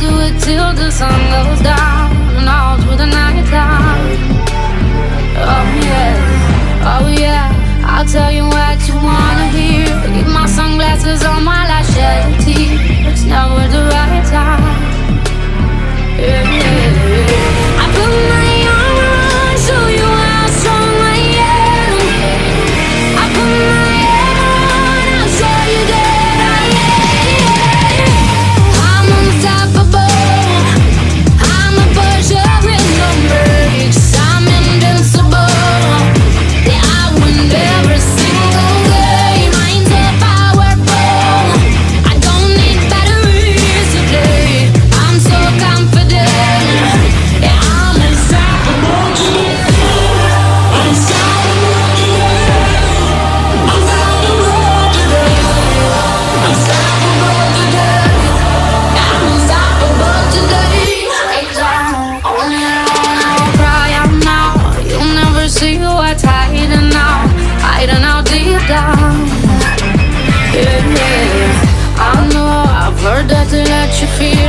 do it till the sun goes down and all through the night time. Oh, oh yeah, oh yeah, are tired and now, hiding out deep down. Yeah, yeah. I know I've heard that to let you feel.